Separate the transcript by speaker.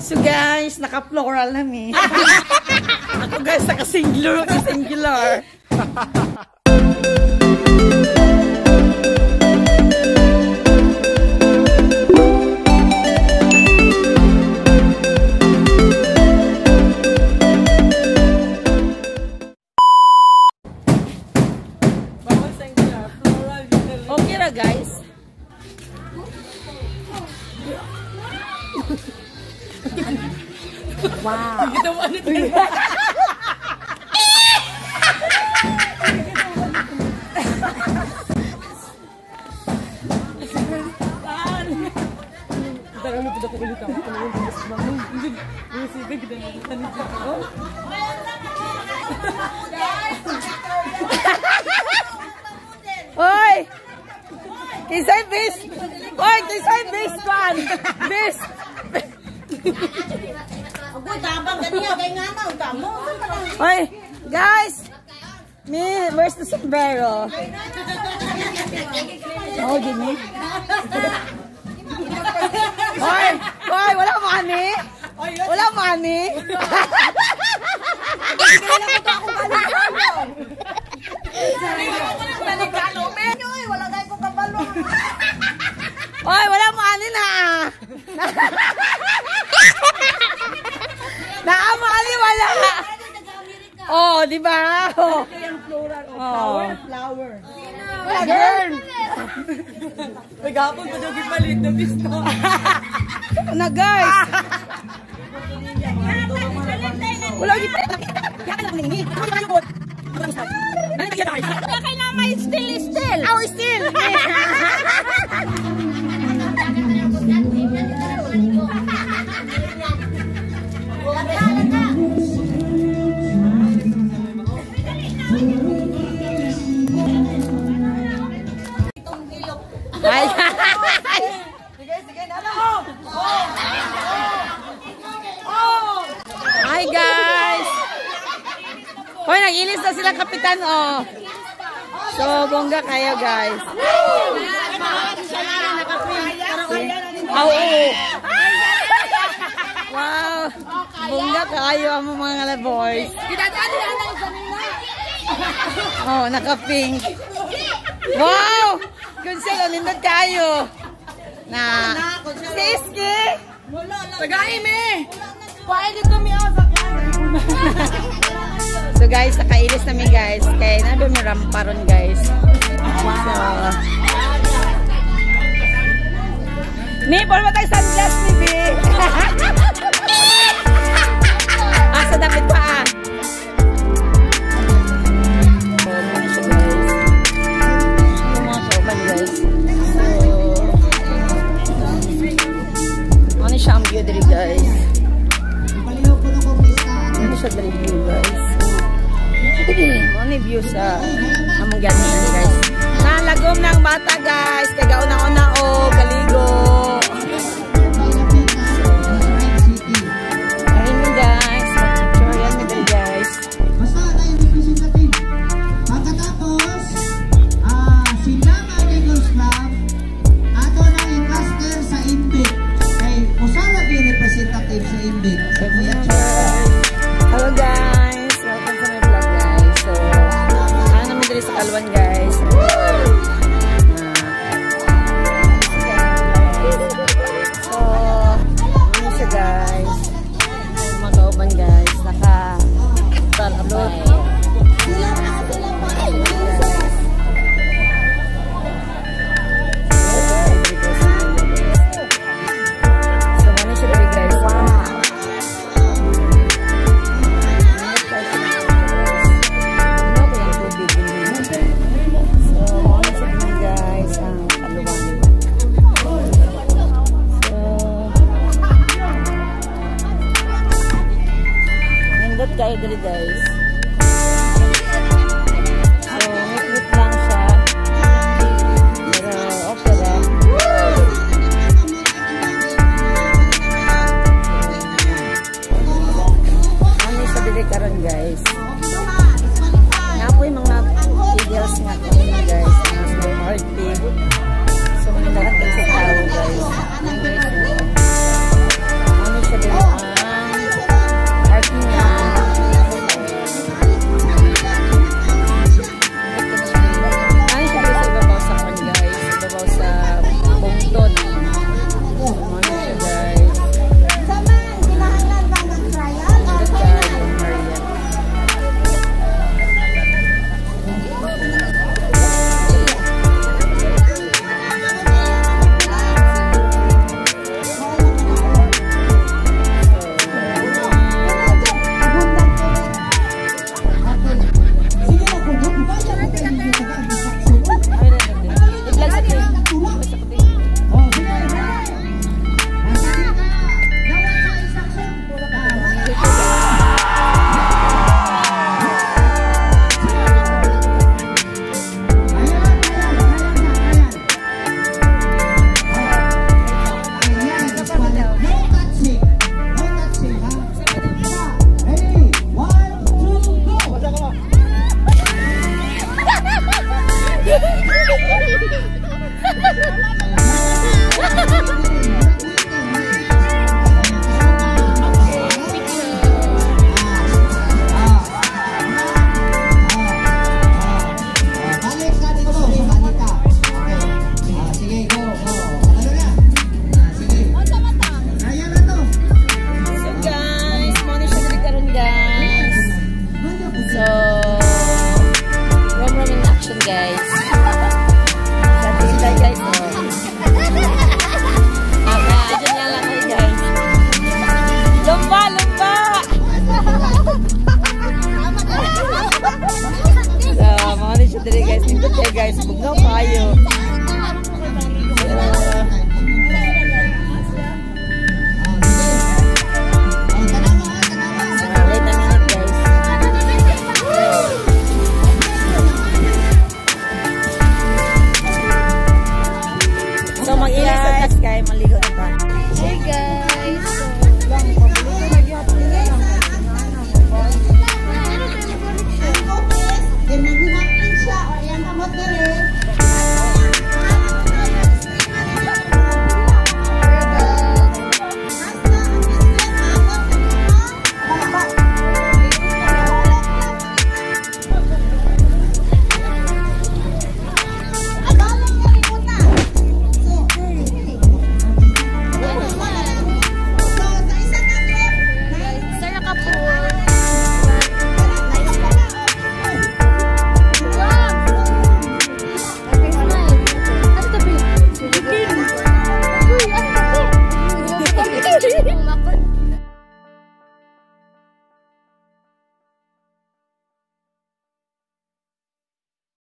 Speaker 1: So guys, naka-floral na mi. Ako guys, naka-singular, naka-singular. wow. Hoy! Kisay base! Hoy! Kisay base fan! Base! Hoy! Guys! Me, where's the sombrero? Oh, Jimmy. Hoy! Hoy! Wala money? Wala money?
Speaker 2: Wala tayo kong.
Speaker 1: Hoy! Wala money na! Naamoney wala! Oh, di ba? Oh. Oh.
Speaker 2: Flower.
Speaker 1: Wala, girl!
Speaker 2: Nagapon ko daw gipalit na gusto.
Speaker 1: na guys. Wala di pa. Kaya na may still still. Our Hoy, nag-ilis na sila kapitan oh. So, bongga kayo guys. Oo. Wow. Bongga kayo ang mga boys. Oh, naka-pink. Wow! Kunsel, nindot kayo. Na, Siski!
Speaker 2: Tagaim eh. Pwede kami asa
Speaker 1: So guys, nakailis namin guys. Kaya na doon rampa ron guys. So, Ni, polo ba tayo sunglass ni B? ah, sa dapat pa ah. Ano siya ang view diri guys. Ano siya diri view guys. Ano yung view sa among ganihan guys. Nalagom ng bata guys. Kaya una-una o kaligo. nga kami guys.
Speaker 3: Mas may heartbeat. So, lahat ng sa
Speaker 1: tao guys. Oh, my God. siya dali guys. Dito eh, guys, bungaw kayo.